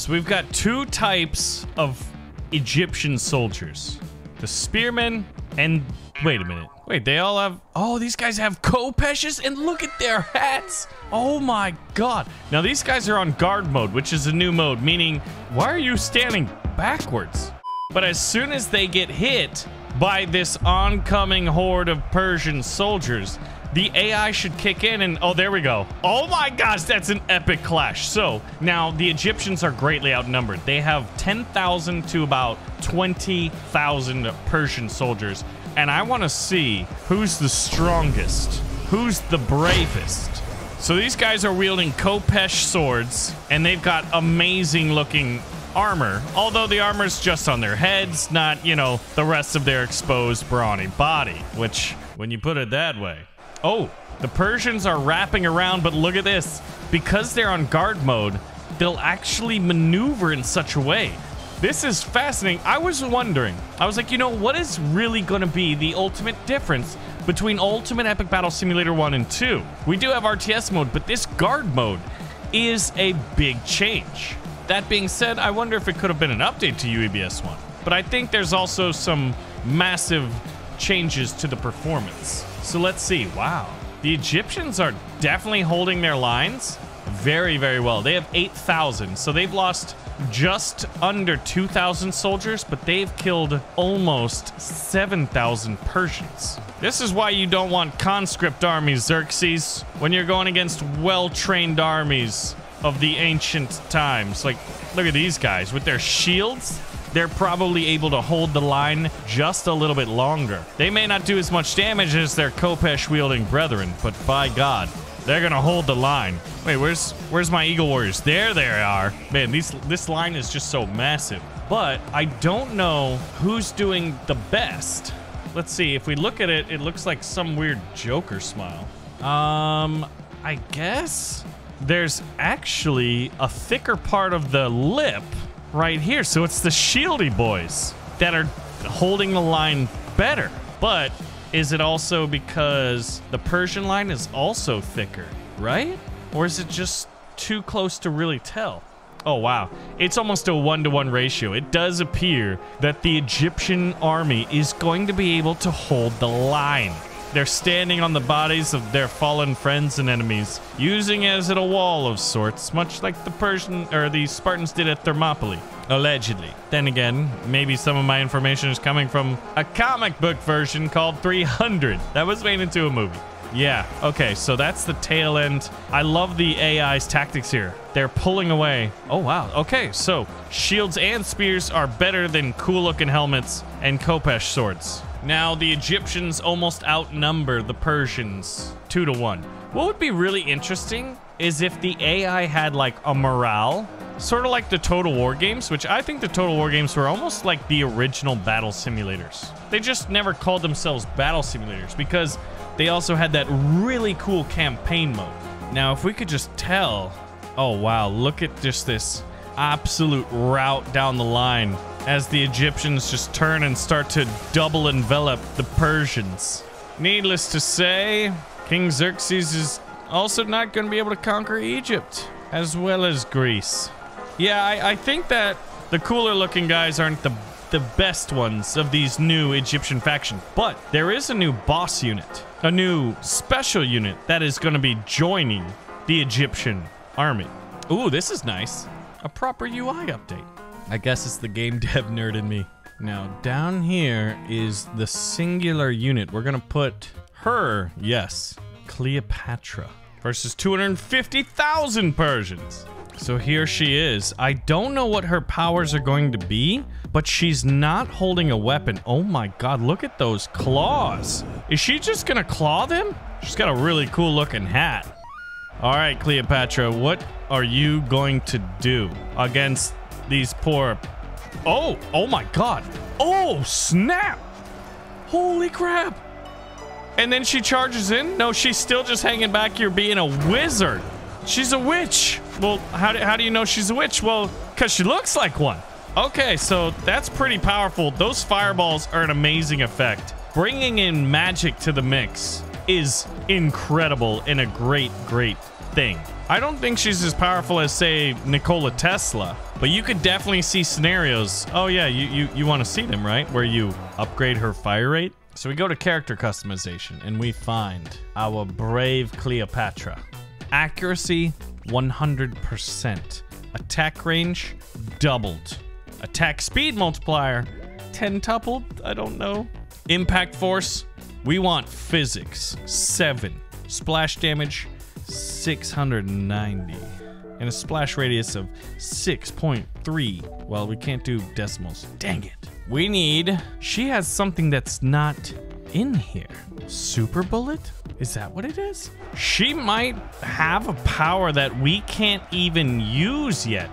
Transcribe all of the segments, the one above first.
So we've got two types of Egyptian soldiers. The spearmen and... Wait a minute. Wait, they all have... Oh, these guys have Khopeshes and look at their hats. Oh my god. Now these guys are on guard mode, which is a new mode, meaning why are you standing backwards? But as soon as they get hit by this oncoming horde of Persian soldiers, the AI should kick in and oh, there we go. Oh my gosh, that's an epic clash. So now the Egyptians are greatly outnumbered. They have 10,000 to about 20,000 Persian soldiers. And I want to see who's the strongest, who's the bravest. So these guys are wielding Khopesh swords, and they've got amazing looking armor. Although the armor's just on their heads, not, you know, the rest of their exposed brawny body. Which, when you put it that way. Oh, the Persians are wrapping around, but look at this. Because they're on guard mode, they'll actually maneuver in such a way. This is fascinating. I was wondering, I was like, you know, what is really going to be the ultimate difference between Ultimate Epic Battle Simulator 1 and 2? We do have RTS mode, but this guard mode is a big change. That being said, I wonder if it could have been an update to UEBS 1. But I think there's also some massive changes to the performance. So let's see. Wow. The Egyptians are definitely holding their lines very, very well. They have 8,000, so they've lost just under 2,000 soldiers, but they've killed almost 7,000 Persians. This is why you don't want conscript armies, Xerxes, when you're going against well-trained armies of the ancient times. Like, look at these guys with their shields. They're probably able to hold the line just a little bit longer. They may not do as much damage as their Khopesh wielding brethren, but by God, they're gonna hold the line. Wait, where's where's my Eagle Warriors? There they are. Man, these this line is just so massive. But I don't know who's doing the best. Let's see. If we look at it, it looks like some weird Joker smile. Um, I guess there's actually a thicker part of the lip right here. So it's the shieldy boys that are holding the line better. But is it also because the Persian line is also thicker, right? Or is it just too close to really tell? Oh, wow. It's almost a one-to-one -one ratio. It does appear that the Egyptian army is going to be able to hold the line. They're standing on the bodies of their fallen friends and enemies, using as it as a wall of sorts, much like the Persian or the Spartans did at Thermopylae. Allegedly. Then again, maybe some of my information is coming from a comic book version called 300 that was made into a movie. Yeah, okay, so that's the tail end. I love the AI's tactics here. They're pulling away. Oh, wow. Okay, so shields and spears are better than cool-looking helmets and Khopesh swords. Now, the Egyptians almost outnumber the Persians two to one. What would be really interesting is if the AI had like a morale, sort of like the Total War games, which I think the Total War games were almost like the original battle simulators. They just never called themselves battle simulators because they also had that really cool campaign mode. Now, if we could just tell, oh wow, look at just this absolute route down the line as the Egyptians just turn and start to double envelop the Persians. Needless to say, King Xerxes is also not going to be able to conquer Egypt, as well as Greece. Yeah, I, I think that the cooler looking guys aren't the the best ones of these new Egyptian faction, but there is a new boss unit, a new special unit that is going to be joining the Egyptian army. Ooh, this is nice. A proper UI update. I guess it's the game dev nerd in me. Now, down here is the singular unit. We're to put her, yes, Cleopatra versus 250,000 Persians. So here she is. I don't know what her powers are going to be, but she's not holding a weapon. Oh my god, look at those claws. Is she just gonna claw them? She's got a really cool looking hat. All right, Cleopatra, what are you going to do against these poor... Oh, oh my god. Oh, snap. Holy crap. And then she charges in? No, she's still just hanging back here being a wizard. She's a witch. Well, how do, how do you know she's a witch? Well, because she looks like one. Okay, so that's pretty powerful. Those fireballs are an amazing effect. Bringing in magic to the mix is incredible and a great, great thing. I don't think she's as powerful as, say, Nikola Tesla, But you could definitely see scenarios. Oh yeah, you you, you want to see them, right? Where you upgrade her fire rate. So we go to character customization and we find our brave Cleopatra. Accuracy 100%. Attack range doubled. Attack speed multiplier 10 tupled. I don't know. Impact force. We want physics 7. Splash damage 690 and a splash radius of 6.3. Well, we can't do decimals. Dang it. We need... She has something that's not in here. Super bullet? Is that what it is? She might have a power that we can't even use yet.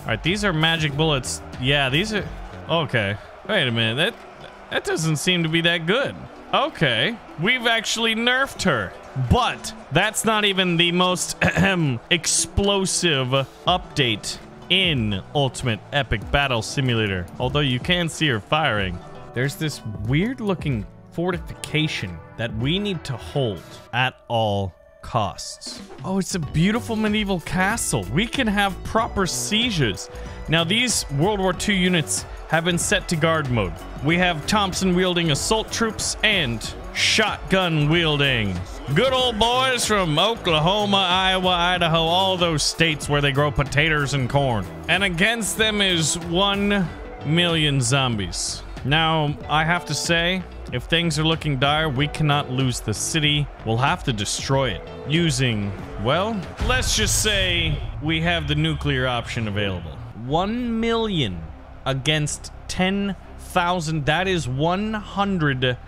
All right, these are magic bullets. Yeah, these are... Okay. Wait a minute. That, that doesn't seem to be that good. Okay. We've actually nerfed her. But that's not even the most explosive update in Ultimate Epic Battle Simulator. Although you can see her firing. There's this weird looking fortification that we need to hold at all costs. Oh, it's a beautiful medieval castle. We can have proper sieges. Now, these World War II units have been set to guard mode. We have Thompson wielding assault troops and shotgun wielding. Good old boys from Oklahoma, Iowa, Idaho, all those states where they grow potatoes and corn. And against them is one million zombies. Now, I have to say, if things are looking dire, we cannot lose the city. We'll have to destroy it using, well, let's just say we have the nuclear option available. One million against 10,000. That is 100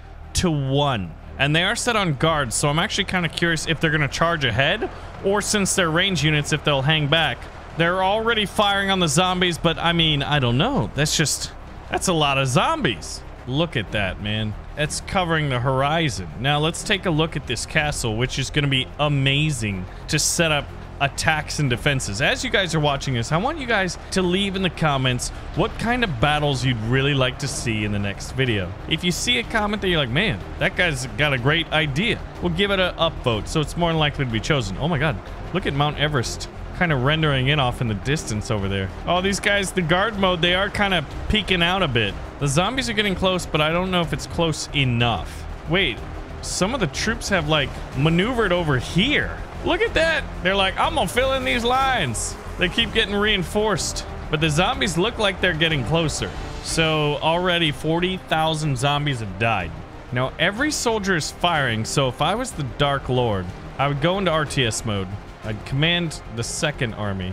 to 1. And they are set on guard, so I'm actually kind of curious if they're going to charge ahead, or since they're range units, if they'll hang back. They're already firing on the zombies, but I mean, I don't know. That's just, that's a lot of zombies. Look at that, man. It's covering the horizon. Now, let's take a look at this castle, which is going to be amazing to set up attacks and defenses. As you guys are watching this, I want you guys to leave in the comments what kind of battles you'd really like to see in the next video. If you see a comment that you're like, man, that guy's got a great idea, we'll give it a upvote so it's more likely to be chosen. Oh my god, look at Mount Everest kind of rendering in off in the distance over there. Oh, these guys, the guard mode, they are kind of peeking out a bit. The zombies are getting close, but I don't know if it's close enough. Wait, some of the troops have like maneuvered over here. Look at that. They're like, I'm gonna fill in these lines. They keep getting reinforced. But the zombies look like they're getting closer. So already 40,000 zombies have died. Now every soldier is firing, so if I was the Dark Lord, I would go into RTS mode. I'd command the second army.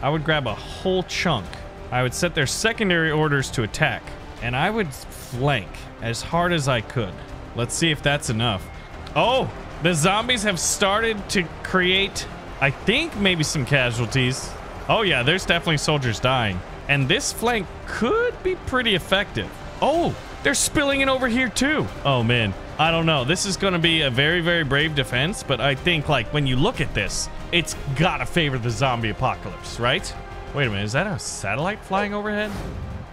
I would grab a whole chunk. I would set their secondary orders to attack. And I would flank as hard as I could. Let's see if that's enough. Oh, the zombies have started to create, I think, maybe some casualties. Oh yeah, there's definitely soldiers dying. And this flank could be pretty effective. Oh, they're spilling it over here too. Oh man, I don't know. This is going to be a very, very brave defense, but I think like when you look at this, it's gotta favor the zombie apocalypse, right? Wait a minute, is that a satellite flying overhead?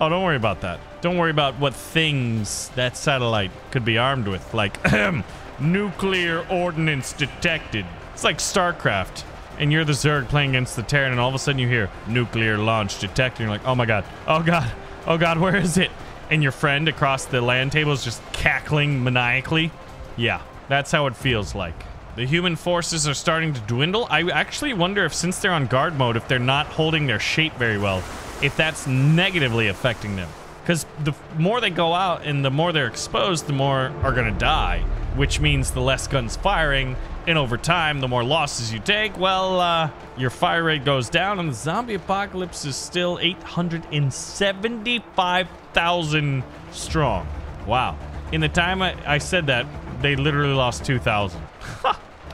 Oh, don't worry about that. Don't worry about what things that satellite could be armed with, like nuclear ordnance detected. It's like StarCraft. And you're the Zerg playing against the Terran, and all of a sudden you hear nuclear launch detected. You're like, oh my god, oh god, oh god, where is it? And your friend across the land table is just cackling maniacally. Yeah, that's how it feels like. The human forces are starting to dwindle. I actually wonder if, since they're on guard mode, if they're not holding their shape very well, if that's negatively affecting them. Because the more they go out and the more they're exposed, the more are going to die which means the less guns firing, and over time, the more losses you take, well, uh, your fire rate goes down, and the zombie apocalypse is still 875,000 strong. Wow. In the time I, I said that, they literally lost 2,000.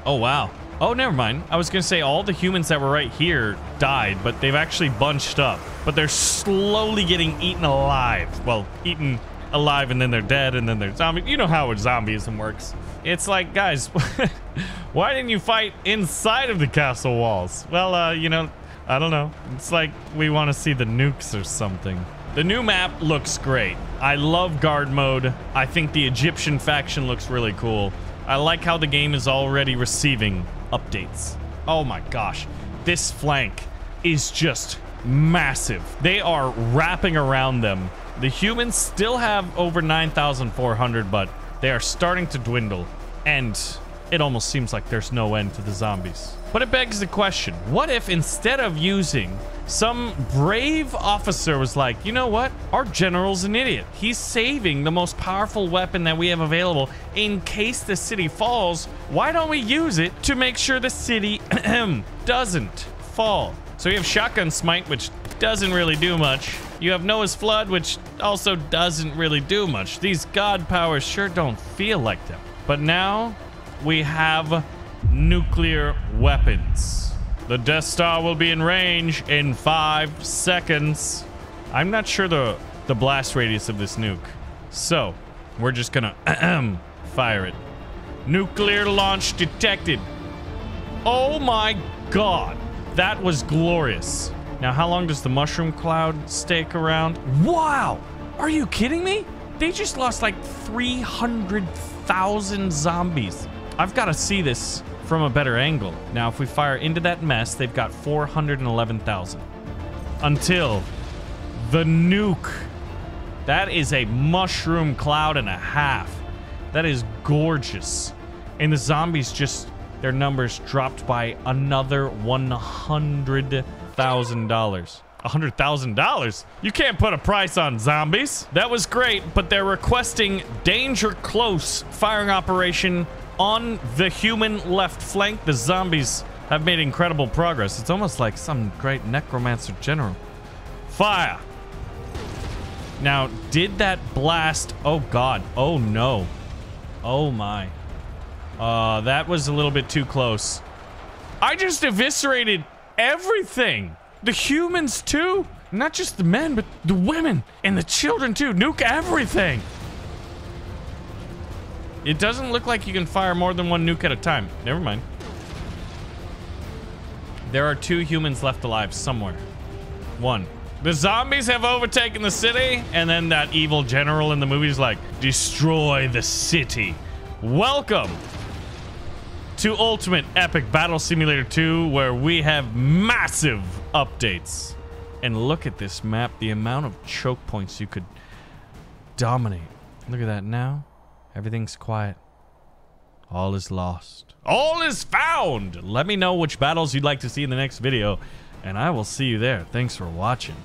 oh, wow. Oh, never mind. I was going to say all the humans that were right here died, but they've actually bunched up. But they're slowly getting eaten alive. Well, eaten alive and then they're dead and then they're zombie. You know how zombieism works. It's like, guys, why didn't you fight inside of the castle walls? Well, uh, you know, I don't know. It's like we want to see the nukes or something. The new map looks great. I love guard mode. I think the Egyptian faction looks really cool. I like how the game is already receiving updates. Oh my gosh. This flank is just massive. They are wrapping around them. The humans still have over 9,400, but they are starting to dwindle. And it almost seems like there's no end to the zombies. But it begs the question, what if instead of using some brave officer was like, you know what? Our general's an idiot. He's saving the most powerful weapon that we have available in case the city falls. Why don't we use it to make sure the city doesn't fall? So you have Shotgun Smite, which doesn't really do much. You have Noah's Flood, which also doesn't really do much. These god powers sure don't feel like them. But now we have nuclear weapons. The Death Star will be in range in five seconds. I'm not sure the, the blast radius of this nuke. So, we're just gonna fire it. Nuclear launch detected. Oh my god. That was glorious. Now, how long does the mushroom cloud stake around? Wow! Are you kidding me? They just lost like 300,000 zombies. I've got to see this from a better angle. Now, if we fire into that mess, they've got 411,000. Until the nuke. That is a mushroom cloud and a half. That is gorgeous. And the zombies just, their numbers dropped by another $100,000. $100,000? You can't put a price on zombies. That was great, but they're requesting danger close firing operation on the human left flank. The zombies have made incredible progress. It's almost like some great necromancer general. Fire! Now, did that blast... Oh, God. Oh, no. Oh, my. Uh, that was a little bit too close. I just eviscerated everything. The humans, too. Not just the men, but the women and the children, too. Nuke everything. It doesn't look like you can fire more than one nuke at a time. Never mind. There are two humans left alive somewhere. One. The zombies have overtaken the city, and then that evil general in the movie is like, destroy the city. Welcome to Ultimate Epic Battle Simulator 2, where we have massive updates. And look at this map, the amount of choke points you could dominate. Look at that now. Everything's quiet. All is lost. All is found! Let me know which battles you'd like to see in the next video, and I will see you there. Thanks for watching.